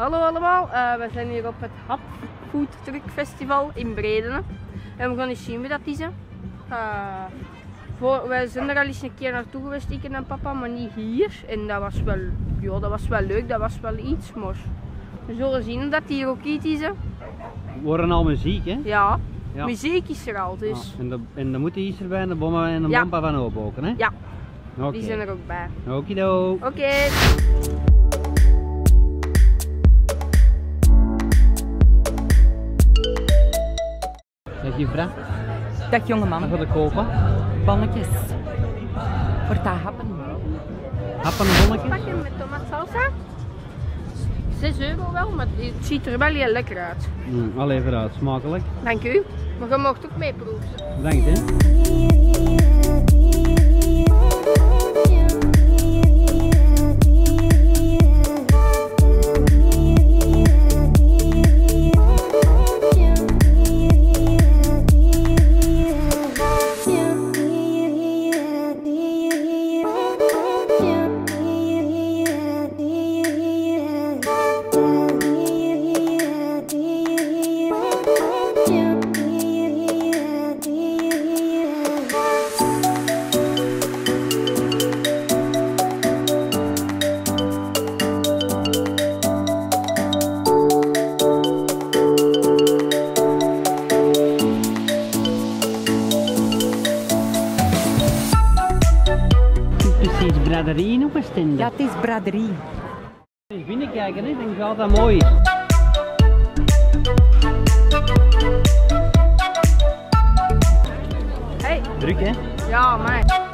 Hallo allemaal, uh, we zijn hier op het Hap Food Truck Festival in Bredene. En we gaan eens zien hoe dat is. Uh, voor, wij zijn er al eens een keer naartoe geweest, ik en papa, maar niet hier. En dat was wel, ja, dat was wel leuk, dat was wel iets, maar we zullen zien dat hier ook iets is. Hè. Worden al muziek, hè? Ja, ja. muziek is er al, dus. Ah, en, de, en dan moet die iets erbij en de bommen en de ja. van open hè? Ja, okay. die zijn er ook bij. Okido. Oké. Okay. Je vrouw? Dag jonge man. Wat wil ik kopen? Bonnetjes. Voor te happen. Happen en bonnetjes? Pakje met tomatsalsa. 6 euro wel, maar het ziet er wel heel lekker uit. Mm, al even uit, smakelijk. Dank u. Maar je mag ook mee proeven. Dank je. Precies braderie een Ja, het is braderie. Eens binnenkijken, hè? dan gaat dat mooi. Hey. Druk hè? Ja, maar.